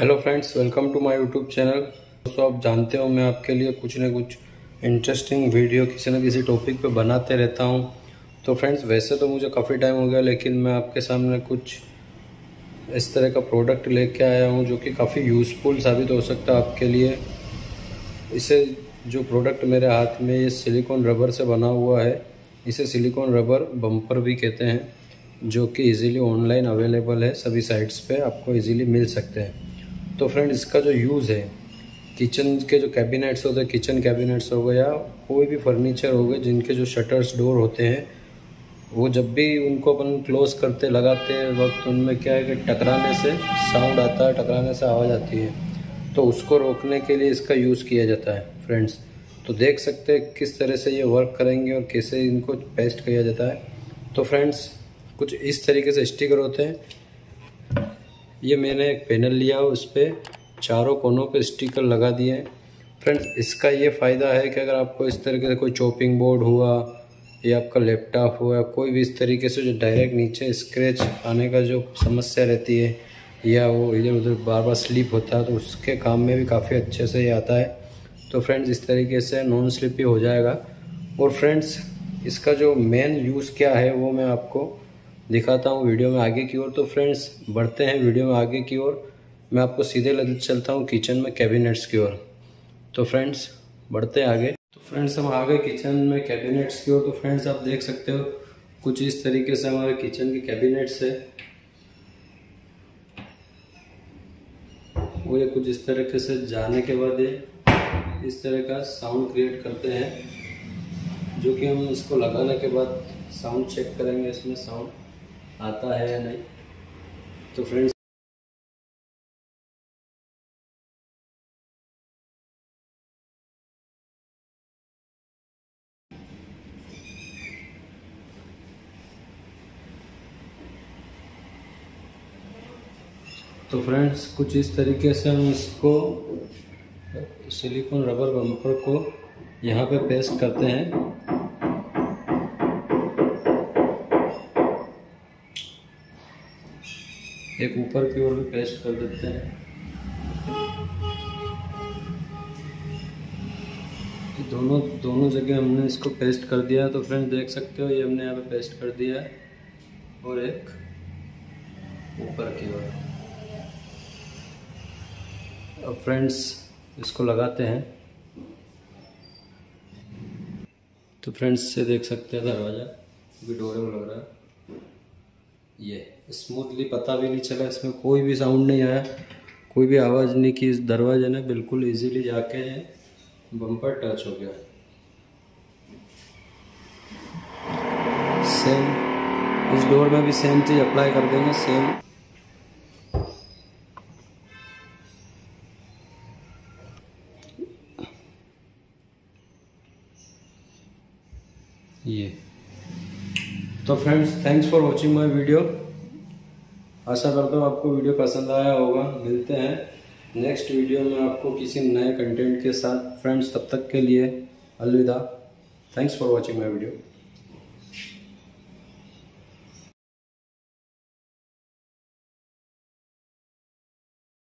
Hello friends welcome to my YouTube channel दोस्तों, आप जानते हो, मैं आपके लिए कुछ ना कुछ इंटरेस्टिंग वीडियो किसी न किसी टॉपिक पे बनाते रहता हूँ। तो फ्रेंड्स वैसे तो मुझे काफ़ी टाइम हो गया, लेकिन मैं आपके सामने कुछ इस तरह का प्रोडक्ट लेके आया हूँ, जो कि काफ़ी यूज़फुल साबित हो सकता है आपके लिए। इसे जो प्रोडक्ट मेरे हाथ में, ये सिलिकॉन रबर से बना हुआ है। इसे सिलिकॉन रबर बम्पर भी कहते हैं, जो कि इजीली ऑनलाइन अवेलेबल है। सभी साइट्स पे आपको इजीली मिल सकते हैं। तो फ्रेंड इसका जो यूज़ है किचन के जो कैबिनेट्स होते हैं किचन कैबिनेट्स हो गए या कोई भी फर्नीचर हो गए, जिनके जो शटर्स डोर होते हैं, वो जब भी उनको अपन क्लोज करते, लगाते वक्त, उनमें क्या है कि टकराने से साउंड आता है, टकराने से आवाज़ आती है। तो उसको रोकने के लिए इसका यूज़ किया जाता है फ्रेंड्स तो देख सकते हैं किस तरह से ये वर्क करेंगे और कैसे इनको पेस्ट किया जाता है। तो फ्रेंड्स कुछ इस तरीके से स्टिकर होते हैं ये मैंने एक पैनल लिया, उस पर चारों कोनों पे स्टिकर लगा दिए हैं। फ्रेंड्स इसका ये फ़ायदा है कि अगर आपको इस तरीके से कोई चॉपिंग बोर्ड हुआ, या आपका लैपटॉप हुआ कोई भी इस तरीके से जो डायरेक्ट नीचे स्क्रैच आने का जो समस्या रहती है, या वो इधर उधर बार बार स्लिप होता है तो उसके काम में भी काफ़ी अच्छे से ये आता है। तो फ्रेंड्स इस तरीके से नॉन स्लिपी हो जाएगा। और फ्रेंड्स इसका जो मेन यूज़ क्या है, वो मैं आपको दिखाता हूँ वीडियो में आगे की ओर। तो फ्रेंड्स, बढ़ते हैं वीडियो में आगे की ओर। मैं आपको सीधे लग चलता हूँ किचन में कैबिनेट्स की ओर। तो फ्रेंड्स, बढ़ते हैं आगे। तो फ्रेंड्स, हम आ गए किचन में कैबिनेट्स की ओर। तो फ्रेंड्स, आप देख सकते हो, कुछ इस तरीके से हमारे किचन के कैबिनेट्स है। वो ये कुछ इस तरीके से जाने के बाद ये इस तरह का साउंड क्रिएट करते हैं, जो कि हम इसको लगाने के बाद साउंड चेक करेंगे इसमें साउंड आता है या नहीं? तो फ्रेंड्स तो फ्रेंड्स कुछ इस तरीके से हम इसको, सिलिकॉन रबर बम्पर को यहाँ पे पेस्ट करते हैं। एक ऊपर की ओर भी पेस्ट कर देते हैं। दोनों दोनों जगह हमने इसको पेस्ट कर दिया तो फ्रेंड्स देख सकते हो, ये हमने यहाँ पे पेस्ट कर दिया है। और एक ऊपर की ओर। अब फ्रेंड्स इसको लगाते हैं। तो फ्रेंड्स से देख सकते हैं, दरवाज़ा भी डोरे में लग रहा है। ये स्मूथली पता भी नहीं चला, इसमें कोई भी साउंड नहीं आया, कोई भी आवाज़ नहीं की, इस दरवाजे ने बिल्कुल इजीली जाके बम्पर टच हो गया। सेम इस डोर में भी सेम चीज़ अप्लाई कर देंगे सेम ये। तो friends thanks for watching my video आशा करता हूँ आपको वीडियो पसंद आया होगा। मिलते हैं नेक्स्ट वीडियो में आपको किसी नए कंटेंट के साथ। फ्रेंड्स तब तक के लिए अलविदा। Thanks for watching my video